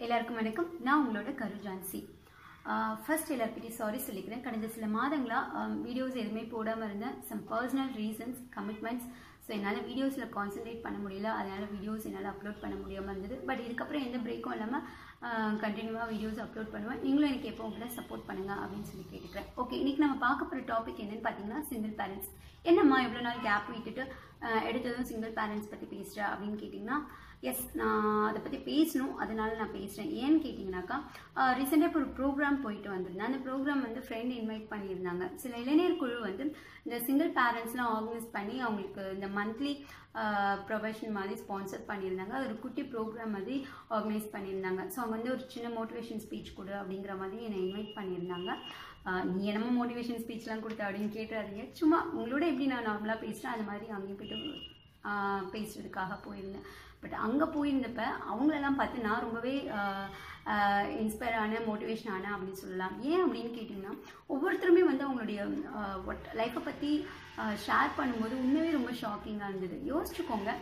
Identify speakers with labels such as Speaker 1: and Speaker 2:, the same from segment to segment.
Speaker 1: எல்லாருக்கும் வணக்கம். நான் உங்களோட கரு ஜான்சி. ஃபர்ஸ்ட் எல்லாருக்கிட்டையும் சாரி சொல்லிக்கிறேன். கடந்த சில மாதங்களாக வீடியோஸ் எதுவுமே போடாமல் இருந்தேன் some personal reasons commitments so என்னால் வீடியோஸில் கான்சென்ட்ரேட் பண்ண முடியல. அதனால் வீடியோஸ் என்னால் அப்லோட் பண்ண முடியாமல் இருந்தது. பட் இதுக்கப்புறம் எந்த பிரேக்கும் இல்லாமல் கண்டினியூவாக வீடியோஸ் அப்லோட் பண்ணுவேன். நீங்களும் எனக்கு எப்போ உங்களை சப்போர்ட் பண்ணுங்க அப்படின்னு சொல்லி கேட்டுக்கிறேன். ஓகே இன்றைக்கி நம்ம பார்க்க போகிற டாபிக் என்னென்னு பார்த்தீங்கன்னா சிங்கிள் பேரண்ட்ஸ் என்னம்மா எவ்வளோ நாள் கேப் விட்டுட்டு எடுத்ததும் சிங்கிள் பேரண்ட்ஸ் பற்றி பேசுகிற அப்படின்னு கேட்டிங்கன்னா எஸ் நான் அதை பற்றி பேசணும். அதனால நான் பேசுகிறேன் ஏன்னு கேட்டிங்கனாக்கா ரீசெண்டாக இப்போ ஒரு ப்ரோக்ராம் போயிட்டு வந்திருந்தேன் அந்த ப்ரோக்ராம் வந்து ஃப்ரெண்ட் இன்வைட் பண்ணியிருந்தாங்க. சில இளைஞர் குழு வந்து இந்த சிங்கிள் பேரண்ட்ஸ்லாம் ஆர்கனைஸ் பண்ணி அவங்களுக்கு இந்த மந்த்லி ப்ரொஃபஷன் மாதிரி ஸ்பான்சர் பண்ணியிருந்தாங்க. அது ஒரு குட்டி ப்ரோக்ராம் மாதிரி ஆர்கனைஸ் பண்ணியிருந்தாங்க. ஸோ அவங்க வந்து ஒரு சின்ன மோட்டிவேஷன் ஸ்பீச் கொடு அப்படிங்கிற மாதிரி என்னை இன்வைட் பண்ணியிருந்தாங்க. நீ என்னமோ மோட்டிவேஷன் ஸ்பீச்லாம் கொடுத்த அப்படின்னு கேட்டுறாதீங்க. சும்மா உங்களோட எப்படி நான் நார்மலாக பேசுகிறேன் அது மாதிரி அங்கேயும் போயிட்டு பேசுகிறதுக்காக பேசுறதுக்காக போயிருந்தேன். பட் அங்கே போயிருந்தப்ப அவங்களெல்லாம் பார்த்து நான் ரொம்பவே இன்ஸ்பயர் ஆன மோட்டிவேஷன் ஆனேன் அப்படின்னு சொல்லலாம். ஏன் அப்படின்னு கேட்டிங்கன்னா ஒவ்வொருத்தருமே வந்து அவங்களுடைய லைஃப்பை பற்றி ஷேர் பண்ணும்போது உண்மையே ரொம்ப ஷாக்கிங்காக இருந்தது. யோசிச்சுக்கோங்க.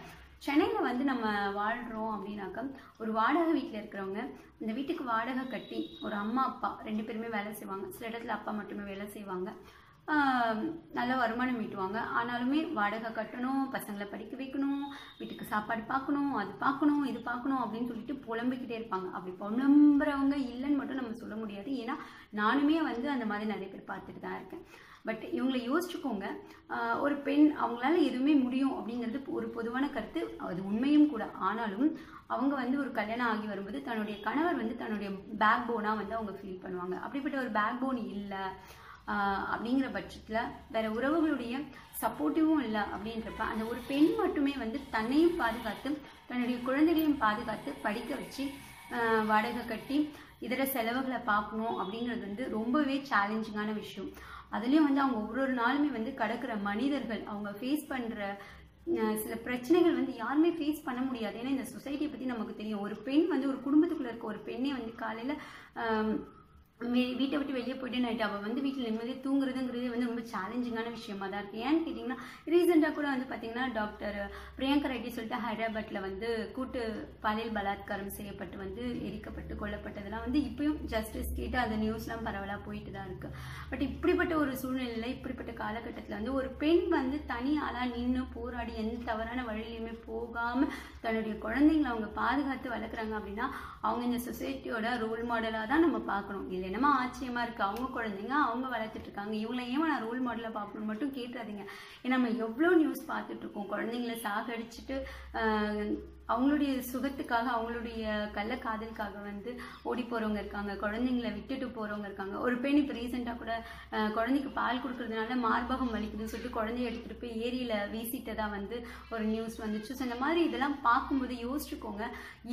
Speaker 1: சென்னையில் வந்து நம்ம வாழ்கிறோம் அப்படின்னாக்கா ஒரு வாடகை வீட்டில் இருக்கிறவங்க இந்த வீட்டுக்கு வாடகை கட்டி ஒரு அம்மா அப்பா ரெண்டு பேருமே வேலை செய்வாங்க. சில இடத்துல அப்பா மட்டுமே வேலை செய்வாங்க. நல்ல வருமானம் ஈட்டுவாங்க. ஆனாலுமே வாடகை கட்டணும் பசங்களை படிக்க வைக்கணும் வீட்டுக்கு சாப்பாடு பார்க்கணும் அது பார்க்கணும் இது பார்க்கணும் அப்படின்னு சொல்லிட்டு புலம்பிக்கிட்டே இருப்பாங்க. அப்படி புலம்புறவங்க இல்லைன்னு மட்டும் நம்ம சொல்ல முடியாது. ஏன்னா நானுமே வந்து அந்த மாதிரி நிறைய பேர் பார்த்துட்டு தான் இருக்கேன். பட் இவங்களை யோசிச்சுக்கோங்க. ஒரு பெண் அவங்களால எதுவுமே முடியும் அப்படிங்கிறது ஒரு பொதுவான கருத்து. அது உண்மையும் கூட. ஆனாலும் அவங்க வந்து ஒரு கல்யாணம் ஆகி வரும்போது தன்னுடைய கணவர் வந்து தன்னுடைய பேக் போனாக வந்து அவங்க ஃபீல் பண்ணுவாங்க. அப்படிப்பட்ட ஒரு பேக் போன் இல்லை. அப்படிங்கிற பட்சத்தில் வேற உறவுகளுடைய சப்போர்ட்டிவும் இல்லை அப்படின்றப்ப அந்த ஒரு பெண் மட்டுமே வந்து தன்னையும் பாதுகாத்து தன்னுடைய குழந்தைகளையும் பாதுகாத்து படிக்க வச்சு வாடகை கட்டி இதர செலவுகளை பார்க்கணும் அப்படிங்கிறது வந்து ரொம்பவே சேலஞ்சிங்கான விஷயம். அதுலேயும் வந்து அவங்க ஒரு ஒரு நாளுமே வந்து கடக்கிற மனிதர்கள் அவங்க ஃபேஸ் பண்ணுற சில பிரச்சனைகள் வந்து யாருமே ஃபேஸ் பண்ண முடியாது. ஏன்னா இந்த சொசைட்டியை பற்றி நமக்கு தெரியும். ஒரு பெண் வந்து ஒரு குடும்பத்துக்குள்ளே இருக்க ஒரு பெண்ணே வந்து காலையில் வீட்டை விட்டு வெளியே போயிட்டு நைட்டு. அவள் வந்து வீட்டில் நிம்மதியாக தூங்குறதுங்கிறது வந்து ரொம்ப சேலஞ்சிங்கான விஷயமா தான் இருக்குது ஏன்னு கேட்டிங்கன்னா ரீசெண்டாக கூட வந்து பார்த்தீங்கன்னா டாக்டர் பிரியங்கா ரெட்டி சொல்லிட்டு ஹைதராபாத்தில் வந்து கூட்டு பாலியல் பலாத்காரம் செய்யப்பட்டு வந்து எரிக்கப்பட்டு கொல்லப்பட்டதெல்லாம் வந்து இப்பயும் ஜஸ்டிஸ் கேட்டு அந்த நியூஸ்லாம் பரவலாக போயிட்டு தான் இருக்குது பட் இப்படிப்பட்ட ஒரு சூழ்நிலையில் இப்படிப்பட்ட காலகட்டத்தில் வந்து ஒரு பெண் வந்து தனி ஆளாக நின்று போராடி எந்த தவறான வழியிலையுமே போகாமல் தன்னுடைய குழந்தைங்களை அவங்க பாதுகாத்து வளர்க்குறாங்க அப்படின்னா அவங்க இந்த சொசைட்டியோட ரோல் மாடலாக தான் நம்ம பார்க்கணும். இல்லை என்னமோ ஆச்சரியமா இருக்குது அவங்க குழந்தைங்க அவங்க வளர்த்துட்டு இருக்காங்க. இவங்களை ஏன் நான் ரோல் மாடலாக பார்க்கணும் மட்டும் கேட்டுறாதீங்க. ஏன்னா நம்ம எவ்வளோ நியூஸ் பார்த்துட்டு இருக்கோம். குழந்தைங்கள சாகடிச்சிட்டு ஆஹ், அவங்களுடைய சுகத்துக்காக அவங்களுடைய கள்ள காதலுக்காக வந்து ஓடி போகிறவங்க இருக்காங்க குழந்தைங்கள விட்டுட்டு போகிறவங்க இருக்காங்க. ஒரு பெண் இப்போ ரீசெண்டாக கூட குழந்தைக்கு பால் கொடுக்கறதுனால மார்பகம் வலிக்குதுன்னு சொல்லிட்டு குழந்தைய எடுத்துகிட்டு போய் ஏரியில் வீசிட்டதா வந்து ஒரு நியூஸ் வந்துச்சு. ஸோ இந்த மாதிரி இதெல்லாம் பார்க்கும்போது யோசிச்சுக்கோங்க.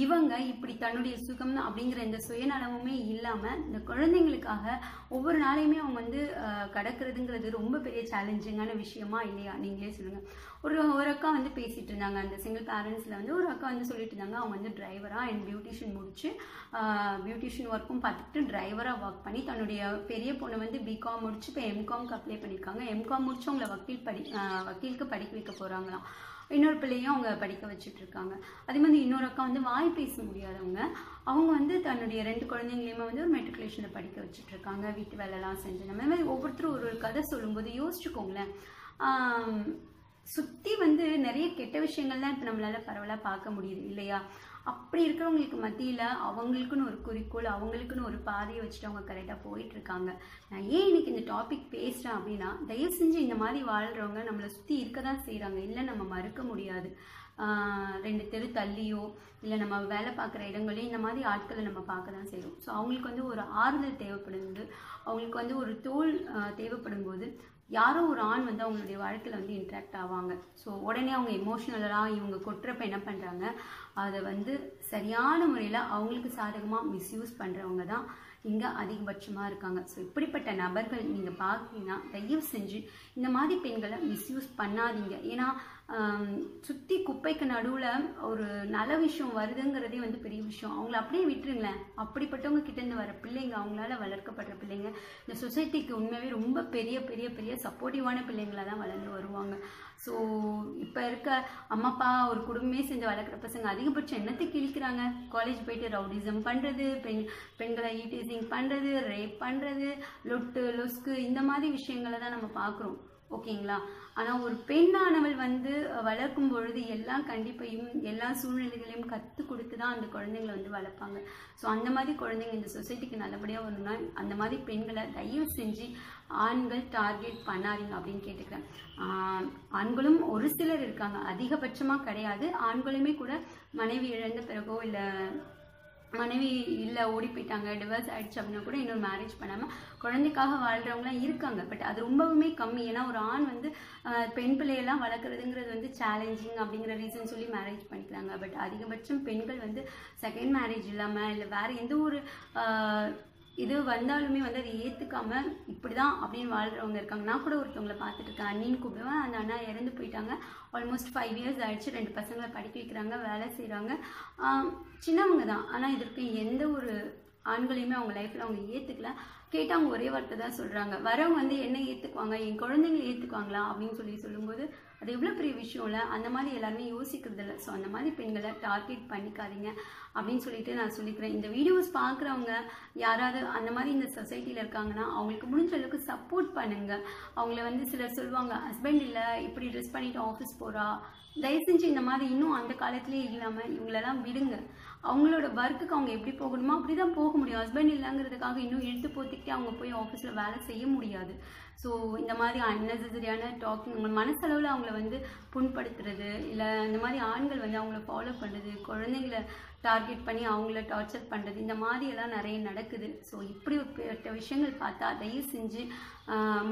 Speaker 1: இவங்க இப்படி தன்னுடைய சுகம் அப்படிங்கிற இந்த சுயநலமுமே இல்லாமல் இந்த குழந்தைங்களுக்காக ஒவ்வொரு நாளையுமே அவங்க வந்து கடக்கிறதுங்கிறது ரொம்ப பெரிய சேலஞ்சிங்கான விஷயமா இல்லையா? நீங்களே சொல்லுங்கள் ஒரு ஒரு அக்கா வந்து பேசிட்டு இருந்தாங்க. அந்த சிங்கிள் பேரண்ட்ஸில் வந்து ஒரு அக்கா வந்து சொல்லிட்டு இருந்தாங்க அவங்க வந்து டிரைவராக அண்ட் பியூட்டிஷியன் முடிச்சு பியூட்டிஷியன் ஒர்க்கும் பார்த்துட்டு டிரைவராக ஒர்க் பண்ணி தன்னுடைய பெரிய பொண்ணு வந்து பிகாம் முடிச்சு இப்போ எம்காம்க்கு அப்ளை பண்ணியிருக்காங்க எம்காம் முடிச்சு அவங்கள வக்கீல் படி வக்கீலுக்கு படிக்க வைக்க போகிறாங்களாம் இன்னொரு பிள்ளையும் அவங்க படிக்க வச்சுட்டு இருக்காங்க. அதே மாதிரி இன்னொரு அக்கா வந்து வாய் பேச முடியாதவங்க. அவங்க வந்து தன்னுடைய ரெண்டு குழந்தைங்களையுமே வந்து ஒரு மெட்ரிகுலேஷனில் படிக்க வச்சுட்டு இருக்காங்க. வீட்டு வேலைலாம் செஞ்சு நம்ம மாதிரி ஒவ்வொருத்தரும் ஒரு ஒரு கதை சொல்லும்போது யோசிச்சுக்கோங்களேன். சுற்றி வந்து நிறைய கெட்ட விஷயங்கள்லாம் இப்போ நம்மளால் பரவலாக பார்க்க முடியுது இல்லையா? அப்படி இருக்கிறவங்களுக்கு மத்தியில் அவங்களுக்குன்னு ஒரு குறிக்கோள் அவங்களுக்குன்னு ஒரு பாதையை வச்சுட்டு அவங்க கரெக்டாக போயிட்டுருக்காங்க நான் ஏன் இன்னைக்கு இந்த டாபிக் பேசுகிறேன் அப்படின்னா தயவு செஞ்சு இந்த மாதிரி வாழ்கிறவங்க நம்மளை சுற்றி இருக்க தான் செய்கிறாங்க இல்லை நம்ம மறுக்க முடியாது. ரெண்டு தெரு தள்ளியோ இல்லை நம்ம வேலை பார்க்குற இடங்களையும் இந்த மாதிரி ஆட்களை நம்ம பார்க்க தான் செய்கிறோம் ஸோ அவங்களுக்கு வந்து ஒரு ஆறுதல் தேவைப்படுது அவங்களுக்கு வந்து ஒரு தோல் தேவைப்படும் போது யாரோ ஒரு ஆண் வந்து அவங்களுடைய வாழ்க்கையில் வந்து இன்ட்ராக்ட் ஆவாங்க. ஸோ உடனே அவங்க எமோஷ்னலாக இவங்க கொட்டுறப்ப என்ன பண்ணுறாங்க அதை வந்து சரியான முறையில் அவங்களுக்கு சாதகமாக மிஸ்யூஸ் பண்ணுறவங்க தான் இங்கே அதிகபட்சமாக இருக்காங்க. ஸோ இப்படிப்பட்ட நபர்கள் நீங்கள் பார்த்தீங்கன்னா தயவு செஞ்சு இந்த மாதிரி பெண்களை மிஸ்யூஸ் பண்ணாதீங்க. ஏன்னா சுற்றி குப்பைக்கு நடுவில் ஒரு நல்ல விஷயம் வருதுங்கிறதே வந்து பெரிய விஷயம். அவங்கள அப்படியே விட்டுருங்களேன். அப்படிப்பட்டவங்க கிட்டேருந்து வர பிள்ளைங்க அவங்களால வளர்க்கப்படுற பிள்ளைங்க இந்த சொசைட்டிக்கு உண்மையாகவே ரொம்ப பெரிய பெரிய பெரிய சப்போர்ட்டிவான பிள்ளைங்களாக தான் வளர்ந்து வருவாங்க. ஸோ இப்போ இருக்க அம்மா அப்பா ஒரு குடும்பமே செஞ்சு வளர்க்குற பசங்க அதிகபட்சம் என்னத்தை கிழிக்கிறாங்க காலேஜ் போயிட்டு ரவுடிசம் பண்ணுறது பெண் பெண்களை ஈட்டிசிங் பண்ணுறது ரேப் பண்ணுறது லொட்டு லொஸ்கு இந்த மாதிரி விஷயங்களை தான் நம்ம பார்க்குறோம். ஓகேங்களா? ஆனால் ஒரு பெண்ணானவள் வந்து வளர்க்கும் பொழுது எல்லா கண்டிப்பையும் எல்லா சூழ்நிலைகளையும் கற்றுக் கொடுத்து தான் அந்த குழந்தைங்களை வந்து வளர்ப்பாங்க. ஸோ அந்த மாதிரி குழந்தைங்க இந்த சொசைட்டிக்கு நல்லபடியாக வரணும்னா அந்த மாதிரி பெண்களை தயவு செஞ்சு ஆண்கள் டார்கெட் பண்ணாதீங்க அப்படின்னு கேட்டுக்கிறேன். ஆண்களும் ஒரு சிலர் இருக்காங்க. அதிகபட்சமாக கிடையாது. ஆண்களுமே கூட மனைவி இழந்த பிறகோ இல்லை மனைவி இல்லை ஓடி போயிட்டாங்க டிவர்ஸ் ஆயிடுச்சு அப்படின்னா கூட இன்னொரு மேரேஜ் பண்ணாமல் குழந்தைக்காக வாழ்கிறவங்களாம் இருக்காங்க. பட் அது ரொம்பவுமே கம்மி. ஏன்னா ஒரு ஆண் வந்து பெண் பிள்ளையெல்லாம் வளர்க்குறதுங்கிறது வந்து சேலஞ்சிங் அப்படிங்கிற ரீசன் சொல்லி மேரேஜ் பண்ணிக்கிறாங்க. பட் அதிகபட்சம் பெண்கள் வந்து செகண்ட் மேரேஜ் இல்லாமல் இல்லை வேறு எந்த ஒரு இது வந்தாலுமே வந்து அதை ஏற்றுக்காம இப்படி தான் அப்படின்னு வாழ்கிறவங்க இருக்காங்க. நான் கூட ஒருத்தவங்களை பார்த்துட்டு இருக்கேன். அண்ணின்னு கூப்பிடுவேன். அந்த அண்ணா இறந்து போயிட்டாங்க. ஆல்மோஸ்ட் ஃபைவ் இயர்ஸ் ஆயிடுச்சு. ரெண்டு பசங்களை படிக்க வைக்கிறாங்க வேலை செய்கிறாங்க சின்னவங்க தான். ஆனால் இதற்கு எந்த ஒரு ஆண்களையுமே அவங்க லைஃப்பில் அவங்க ஏற்றுக்கல கேட்டால் அவங்க ஒரே வார்த்தை தான் சொல்கிறாங்க வரவங்க வந்து என்ன ஏற்றுக்குவாங்க என் குழந்தைங்களை ஏற்றுக்குவாங்களா அப்படின்னு சொல்லி சொல்லும்போது அது எவ்வளோ பெரிய விஷயம் இல்லை. அந்த மாதிரி எல்லாருமே யோசிக்கிறது இல்லை. ஸோ அந்த மாதிரி பெண்களை டார்கெட் பண்ணிக்காதீங்க அப்படின்னு சொல்லிட்டு நான் சொல்லிக்கிறேன். இந்த வீடியோஸ் பார்க்குறவங்க யாராவது அந்த மாதிரி இந்த சொசைட்டியில் இருக்காங்கன்னா அவங்களுக்கு முடிஞ்ச அளவுக்கு சப்போர்ட் பண்ணுங்கள் அவங்கள வந்து சிலர் சொல்லுவாங்க ஹஸ்பண்ட் இல்லை இப்படி ட்ரெஸ் பண்ணிவிட்டு ஆஃபீஸ் போகிறா தயவு செஞ்சு இந்த மாதிரி இன்னும் அந்த காலத்துலேயே இல்லாமல் இவங்களெல்லாம் விடுங்க. அவங்களோட ஒர்க்குக்கு அவங்க எப்படி போகணுமோ அப்படி தான் போக முடியும். ஹஸ்பண்ட் இல்லைங்கிறதுக்காக இன்னும் எடுத்து போத்திக்கிட்டே அவங்க போய் ஆஃபீஸில் வேலை செய்ய முடியாது. ஸோ இந்த மாதிரி அன்னெசரியான டாக்கிங் உங்கள் மனசளவில் அவங்கள வந்து புண்படுத்துறது இல்லை இந்த மாதிரி ஆண்கள் வந்து அவங்கள ஃபாலோ பண்ணுறது குழந்தைங்கள டார்கெட் பண்ணி அவங்கள டார்ச்சர் பண்ணுறது இந்த மாதிரியெல்லாம் நிறைய நடக்குது. ஸோ இப்படிப்பட்ட விஷயங்கள் பார்த்தா தயவு செஞ்சு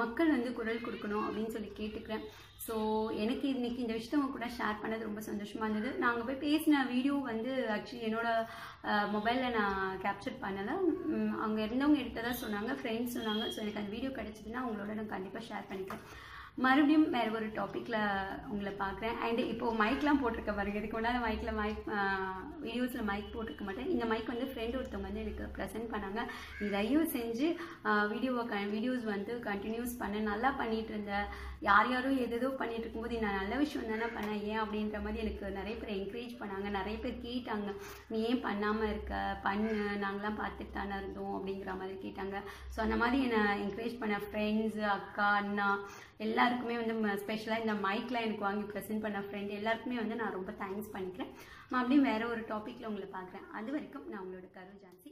Speaker 1: மக்கள் வந்து குரல் கொடுக்கணும் அப்படின்னு சொல்லி கேட்டுக்கிறேன். ஸோ எனக்கு இன்றைக்கி இந்த விஷயத்தவங்க கூட ஷேர் பண்ணது ரொம்ப சந்தோஷமாக இருந்தது. நாங்கள் போய் பேசின வீடியோ வந்து ஆக்சுவலி என்னோட மொபைலில் நான் கேப்சர் பண்ணலை. அங்கே இருந்தவங்க எடுத்ததாக சொன்னாங்க ஃப்ரெண்ட்ஸ் சொன்னாங்க. ஸோ எனக்கு அந்த வீடியோ கிடச்சிதுன்னா அவங்களோட நான் கண்டிப்பாக ஷேர் பண்ணிக்கிறேன். மறுபடியும் வேறு ஒரு டாப்பிக்கில் உங்களை பார்க்குறேன். அண்ட் இப்போது மைக்லாம் போட்டிருக்க பாருங்க. இதுக்கு முன்னால் மைக்கில் மைக் வீடியோஸில் மைக் போட்டிருக்க மாட்டேன். இந்த மைக் வந்து ஃப்ரெண்ட் ஒருத்தவங்க வந்து எனக்கு ப்ரெசென்ட் பண்ணாங்க. நீ தயவு செஞ்சு வீடியோவை க வீடியோஸ் வந்து கண்டினியூஸ் பண்ண. நல்லா பண்ணிட்டு இருந்த யார் யாரோ எதோ பண்ணிட்டு இருக்கும்போது நான் நல்ல விஷயம் தானே பண்ணேன். ஏன் அப்படின்ற மாதிரி எனக்கு நிறைய பேர் என்கரேஜ் பண்ணாங்க. நிறைய பேர் கேட்டாங்க. நீ ஏன் பண்ணாமல் இருக்க? பண்ணு. நாங்களாம் பார்த்துட்டு தானே இருந்தோம் அப்படிங்கிற மாதிரி கேட்டாங்க. ஸோ அந்த மாதிரி என்னை என்கரேஜ் பண்ண ஃப்ரெண்ட்ஸு அக்கா அண்ணா எல்லாருக்குமே வந்து ஸ்பெஷலாக இந்த மைக்லாம் எனக்கு வாங்கி ப்ரெசென்ட் பண்ண ஃப்ரெண்ட் எல்லாருக்குமே வந்து நான் ரொம்ப தேங்க்ஸ் பண்ணிக்கிறேன். மறுபடியும் வேறு ஒரு டாப்பிக்கில் உங்களை பார்க்குறேன். அது வரைக்கும் நான் உங்களோட கரு ஜான்சி.